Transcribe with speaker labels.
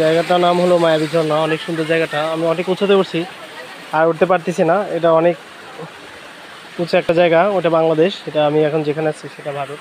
Speaker 1: জায়গাটার নাম হলো মায়াবী ঝর্ণা, অনেক সুন্দর জায়গাটা। আমি অনেক উঁচুতে উঠছি, আর উঠতে পারতেছি না। এটা অনেক উঁচু একটা জায়গা, ওটা বাংলাদেশ, এটা আমি এখন যেখানে আছি সেটা ভারত।